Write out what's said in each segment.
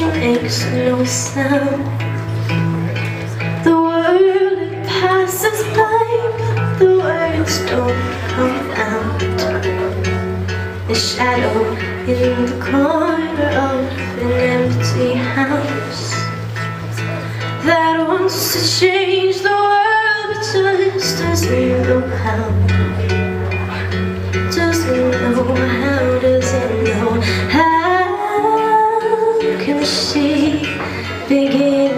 she makes no sound The world passes by but the words don't come out. The shadow in the corner of an empty house. That wants to change the world but just doesn't know how Can she begin?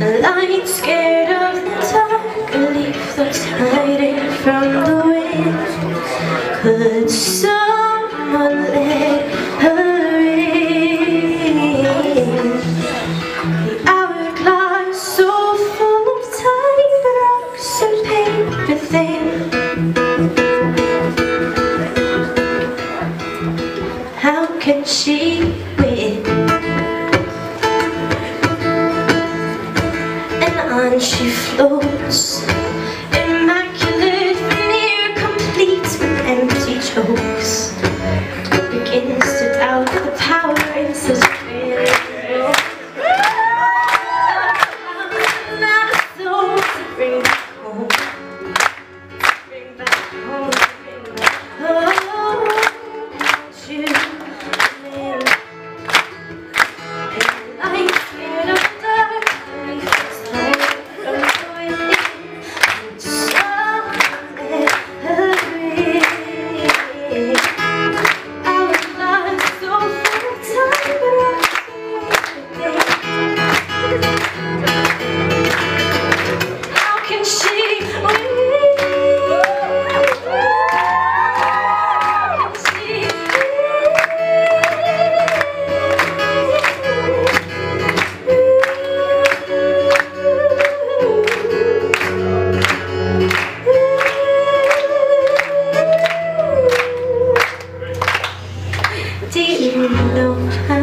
The light scared of the dark A leaf that's hiding from the wind Could someone let her she win? And on she floats Immaculate, near complete with empty jokes You know how?